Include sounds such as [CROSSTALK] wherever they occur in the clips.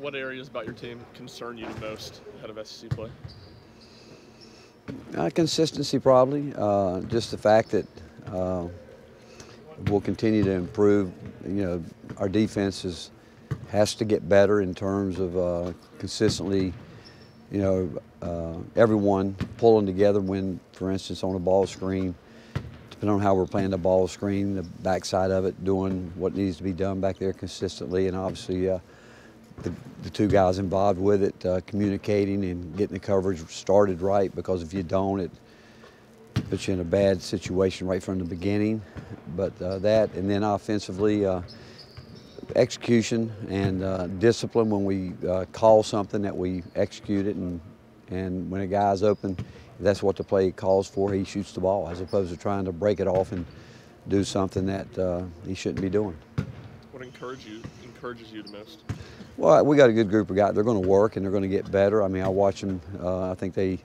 What areas about your team concern you the most ahead of SEC play? Uh, consistency, probably. Uh, just the fact that uh, we'll continue to improve. You know, our defense is, has to get better in terms of uh, consistently, you know, uh, everyone pulling together when, for instance, on a ball screen, depending on how we're playing the ball screen, the backside of it, doing what needs to be done back there consistently, and obviously uh, the, the, two guys involved with it, uh, communicating and getting the coverage started right, because if you don't, it puts you in a bad situation right from the beginning. But uh, that, and then offensively, uh, execution and uh, discipline when we uh, call something that we execute it and and when a guy's open that's what the play calls for he shoots the ball as opposed to trying to break it off and do something that uh, he shouldn't be doing. What encourages you encourages you the most? Well, we got a good group of guys. They're going to work and they're going to get better. I mean, I watch them. Uh, I think they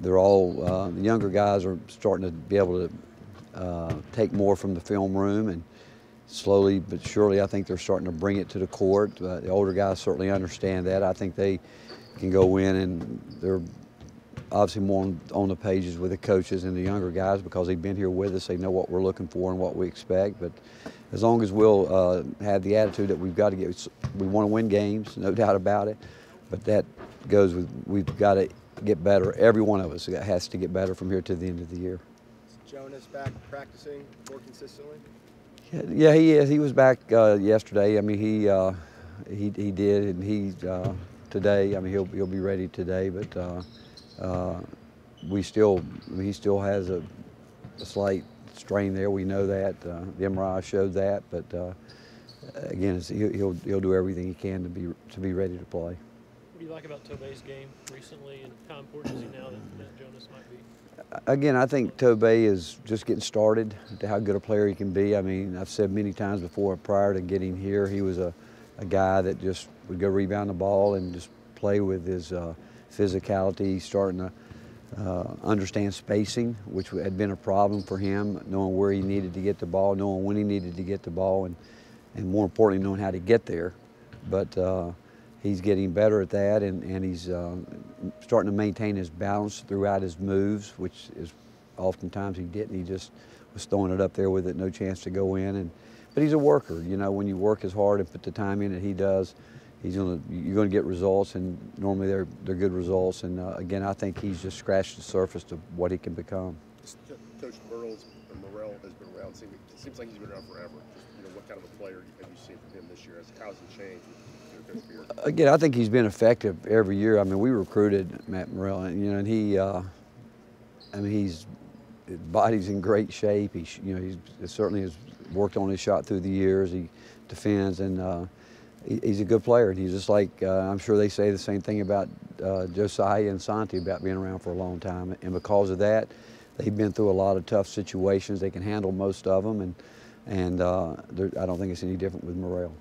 they're all uh, the younger guys are starting to be able to uh, take more from the film room and slowly but surely I think they're starting to bring it to the court. Uh, the older guys certainly understand that. I think they can go in and they're obviously more on, on, the pages with the coaches and the younger guys because they've been here with us. They know what we're looking for and what we expect. But as long as we'll uh, have the attitude that we've got to get, we want to win games, no [LAUGHS] doubt about it. But that goes with we've got to get better. Every one of us has to get better from here to the end of the year. Jonas back practicing more consistently? Yeah, he is. He was back uh, yesterday. I mean, he uh, he he did, and he uh, today. I mean, he'll he'll be ready today, but uh, uh, we still I mean, he still has a, a, slight strain there. We know that uh, the MRI showed that, but again, he'll he'll do everything he can to be to be ready to play. What do you like about Tobe's game recently, and how important is he now that, that Jonas might be? Again, I think Tobey is just getting started to how good a player he can be. I mean, I've said many times before, prior to getting here, he was a, a guy that just would go rebound the ball and just play with his uh, physicality. Starting to uh, understand spacing, which had been a problem for him, knowing where he needed to get the ball, knowing when he needed to get the ball, and, and more importantly, knowing how to get there. But uh, he's getting better at that, and, and he's uh, starting to maintain his balance throughout his moves, which is oftentimes he didn't. He just was throwing it up there with it, no chance to go in. And but he's a worker. You know, when you work as hard and put the time in that he does, he's gonna you're gonna get results, and normally they're they're good results. And uh, again, I think he's just scratched the surface of what he can become. Coach Burrell's and Murrell has been around. It seems like he's been around forever. Just, you know, what kind of a player have you seen from him this year? How's he changed? Again, I think he's been effective every year. I mean, we recruited Matt Murrell, and you know, and he, uh, I mean, he's his body's in great shape. He, you know, he's certainly has worked on his shot through the years. He defends, and uh, he's a good player. And he's just like uh, I'm sure they say the same thing about uh, Josiah and Santi about being around for a long time. And because of that, they've been through a lot of tough situations. They can handle most of them, and and uh, I don't think it's any different with Murrell.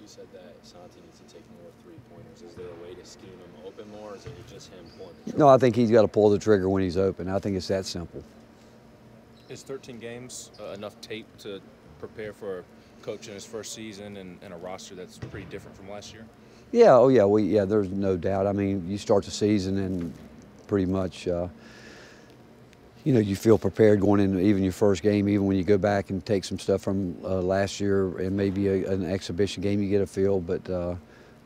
You said that Santi needs to take more three pointers. Is there a way to scheme him open more, or is it just him pulling? No, I think he's got to pull the trigger when he's open. I think it's that simple. Is 13 games uh, enough tape to prepare for coach in his first season and, and, a roster that's pretty different from last year? Yeah, oh yeah, we yeah. There's no doubt. I mean, you start the season and pretty much. Uh, you know, you feel prepared going into even your first game, even when you go back and take some stuff from uh, last year and maybe a, an exhibition game, you get a feel. But uh,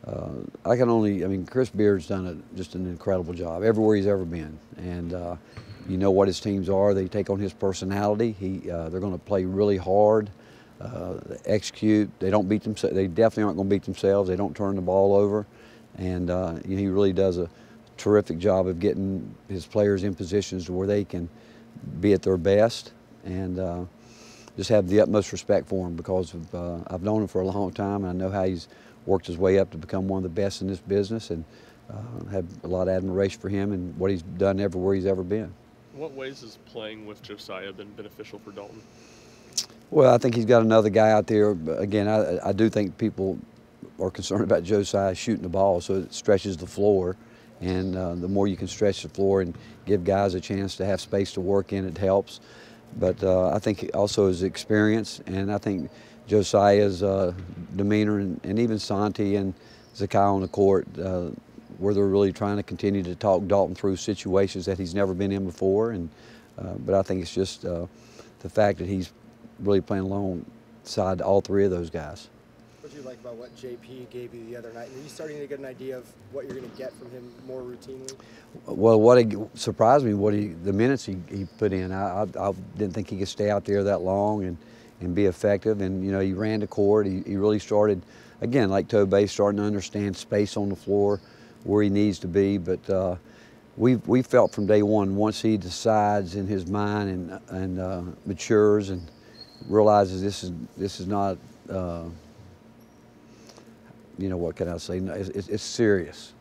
uh, I can only, I mean, Chris Beard's done a, just an incredible job everywhere he's ever been. And uh, you know what his teams are. They take on his personality. He, uh, they're going to play really hard, uh, execute. They don't beat themselves. They definitely aren't going to beat themselves. They don't turn the ball over. And know, he really does a terrific job of getting his players in positions where they can – be at their best and uh, just have the utmost respect for him because of, uh, I've known him for a long time and I know how he's worked his way up to become one of the best in this business and uh, have a lot of admiration for him and what he's done everywhere he's ever been. What ways has playing with Josiah been beneficial for Dalton? Well, I think he's got another guy out there. Again, I, I do think people are concerned about Josiah shooting the ball, so it stretches the floor. And uh, the more you can stretch the floor and give guys a chance to have space to work in, it helps. But uh, I think also his experience, and I think Josiah's uh, demeanor, and, and, even Santi and Zakai on the court, uh, where they're really trying to continue to talk Dalton through situations that he's never been in before. And uh, but I think it's just uh, the fact that he's really playing alongside all three of those guys. What do you like about what JP gave you the other night? Are you starting to get an idea of what you're going to get from him more routinely? Well, what surprised me, what he the minutes he, he put in. I, I, I didn't think he could stay out there that long and, and be effective. And you know, he ran the court. He, he really started, again, like Tobe, starting to understand space on the floor, where he needs to be. But uh, we we felt from day one, once he decides in his mind and and uh, matures and realizes this is this is not. Uh, you know what can I say? No, It's, it's, it's serious.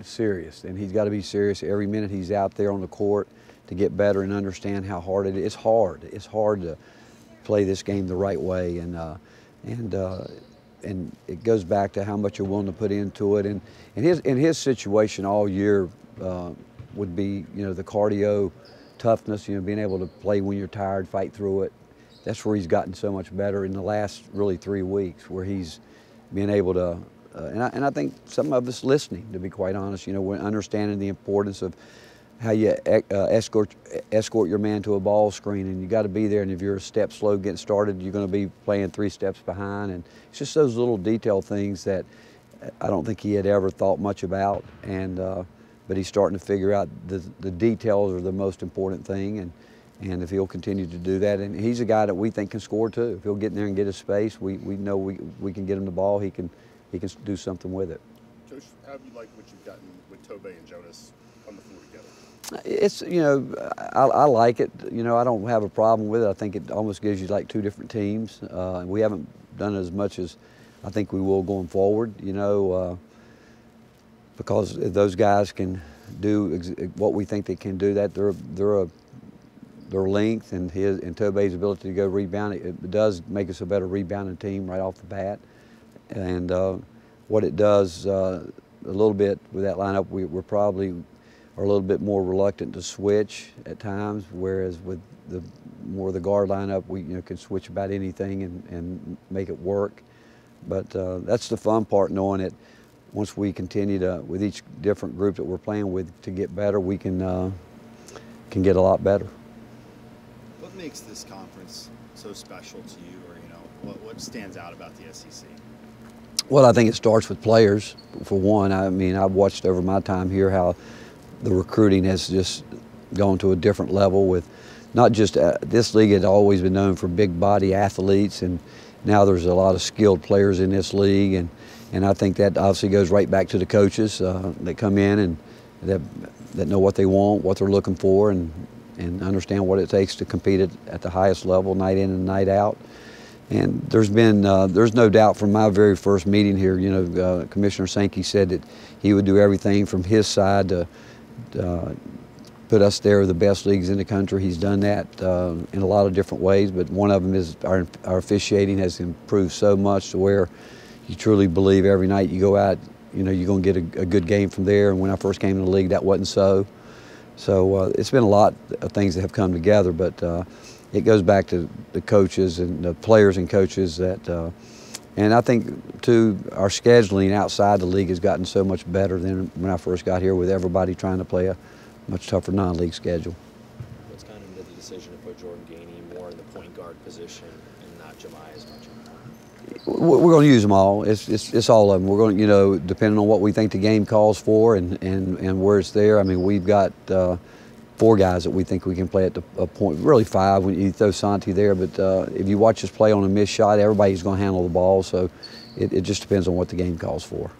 It's serious, and he's got to be serious every minute he's out there on the court to get better and understand how hard it is. It's hard. It's hard to play this game the right way, and uh, and uh, and it goes back to how much you're willing to put into it. And in his in his situation all year uh, would be you know the cardio, toughness. You know being able to play when you're tired, fight through it. That's where he's gotten so much better in the last really three weeks, where he's being able to, uh, and, I, and I think some of us listening, to be quite honest, you know, we're understanding the importance of how you uh, escort escort your man to a ball screen, and you got to be there. And if you're a step slow getting started, you're going to be playing three steps behind. And it's just those little detail things that I don't think he had ever thought much about. And uh, but he's starting to figure out the the details are the most important thing. And and if he'll continue to do that, and he's a guy that we think can score too. If he'll get in there and get his space, we, we know we, we can get him the ball. He can he can do something with it. Coach, how have you liked what you've gotten with Tobe and Jonas on the floor together? It's you know I, I like it. You know I don't have a problem with it. I think it almost gives you like two different teams. Uh, we haven't done as much as I think we will going forward. You know uh, because those guys can do ex- what we think they can do. That they're they're a their length and his and Tobe's ability to go rebound. It, it does make us a better rebounding team right off the bat. And uh, what it does uh, a little bit with that lineup, we, we're probably are a little bit more reluctant to switch at times, whereas with the more the guard lineup, we you know can switch about anything and, and make it work. But uh, that's the fun part, knowing that once we continue to with each different group that we're playing with to get better, we can uh, can get a lot better. What makes this conference so special to you, or you know, what, what stands out about the SEC? Well, I think it starts with players. For one, I mean, I've watched over my time here how the recruiting has just gone to a different level. With not just uh, this league had always been known for big body athletes, and now there's a lot of skilled players in this league, and and I think that obviously goes right back to the coaches uh, that come in and that that know what they want, what they're looking for, and and understand what it takes to compete at, at the highest level, night in and night out. And there's been, uh, there's no doubt from my very first meeting here, you know, uh, Commissioner Sankey said that he would do everything from his side to uh, put us there the best leagues in the country. He's done that uh, in a lot of different ways, but one of them is our, our officiating has improved so much to where you truly believe every night you go out, you know, you're going to get a, a good game from there. And when I first came in the league, that wasn't so. So uh, it's been a lot of things that have come together, but uh, it goes back to the coaches and the players and coaches that, uh, and I think too, our scheduling outside the league has gotten so much better than when I first got here with everybody trying to play a much tougher non-league schedule. What's kind of the decision to put Jordan Gainey more in the point guard position and not Jahmai as much? We're going to use them all. It's, it's, it's all of them. We're going you know, depending on what we think the game calls for and, and, and where it's there. I mean, we've got uh, four guys that we think we can play at the point, really five when you throw Santi there. But uh, if you watch us play on a missed shot, everybody's going to handle the ball. So it, it just depends on what the game calls for.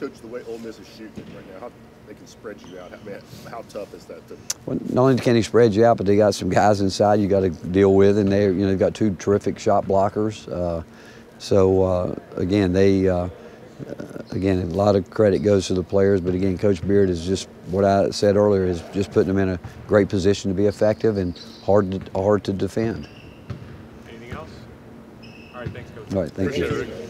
Coach, the way Ole Miss is shooting right now, how they can spread you out. How, man, how tough is that? To, Well, not only can he spread you out, but they got some guys inside you got to deal with, and they, you know, they've got two terrific shot blockers. Uh, so uh, again, they, uh, again, a lot of credit goes to the players, but again, Coach Beard is just what I said earlier is just putting them in a great position to be effective and hard to, hard to defend. Anything else? All right, thanks, Coach. All right, thank you. It. Rick.